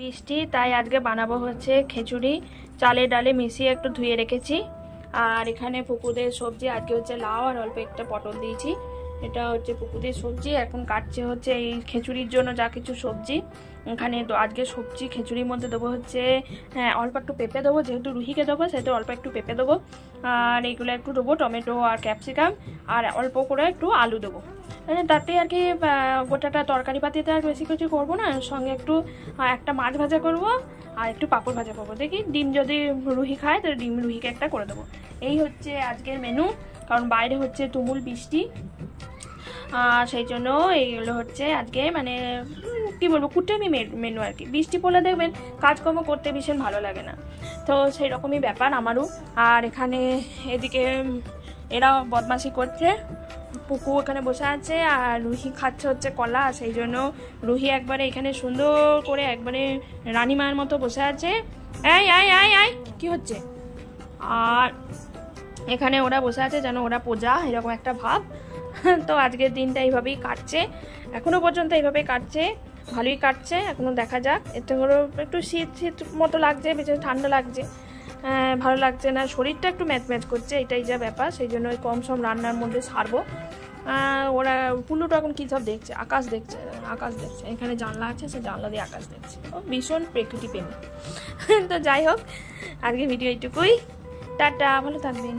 বৃষ্টি তাই আজকে বানাবো হচ্ছে খিচুড়ি। চালে ডালে মিশিয়ে একটু ধুয়ে রেখেছি। আর এখানে পুকুরের সবজি, আজকে হচ্ছে লাউ আর অল্প একটা পটল দিয়েছি। এটা হচ্ছে পুকুরের সবজি, এখন কাটছে হচ্ছে এই খিচুড়ির জন্য যা কিছু সবজি। এখানে তো আজকে সবজি খিচুড়ির মধ্যে দেবো হচ্ছে হ্যাঁ অল্প একটু পেঁপে দেবো, যেহেতু রুহিকে দেবো, সেহেতু অল্প একটু পেঁপে দেবো। আর এইগুলো একটু দেবো, টমেটো আর ক্যাপসিকাম, আর অল্প করে একটু আলু দেবো। মানে তাতে আর কি গোটাটা তরকারি পাতিতে আর বেশি কিছু করব না, সঙ্গে একটু একটা মাছ ভাজা করব, আর একটু পাঁপড় ভাজা করব। দেখি, ডিম যদি রুহি খায়, তাহলে ডিম রুহিকে একটা করে দেবো। এই হচ্ছে আজকের মেনু কারণ বাইরে হচ্ছে তুমুল বৃষ্টি। আর সেই জন্য এইগুলো হচ্ছে আজকে মানে কি বলব কুটেমি মেনু আর কি। বৃষ্টি পড়লে দেখবেন কাজকর্ম করতে ভীষণ ভালো লাগে না। তো সেই রকমই ব্যাপার আমারও। আর এখানে এদিকে এরা বদমাশি করছে। পুকু এখানে বসে আছে আর রুহি খাচ্ছে হচ্ছে কলা। সেই জন্য রুহি একবারে এখানে সুন্দর করে একবারে রানীমার মতো বসে আছে। এই আয় আয় আয় কি হচ্ছে? আর এখানে ওরা বসে আছে যেন ওরা পূজা, এরকম একটা ভাব। তো আজকের দিনটা এইভাবেই কাটছে। এখনও পর্যন্ত এইভাবেই কাটছে। ভালোই কাটছে, এখনও দেখা যাক। এতে করে একটু শীত শীত মতো লাগছে, বেশি ঠান্ডা লাগছে। ভালো লাগছে না। শরীরটা একটু ম্যাচ ম্যাচ করছে, এটাই যা ব্যাপার। সেই জন্য ওই কম সম রান্নার মধ্যে সারবো। ওরা পুলুটা এখন কী সব দেখছে? আকাশ দেখছে আকাশ দেখছে। এখানে জানলা আছে, সে জানলা দিয়ে আকাশ দেখছে। ও ভীষণ প্রকৃতি প্রেমী। তো যাই হোক আজকে ভিডিও এইটুকুই। টাটা ভালো থাকবেন।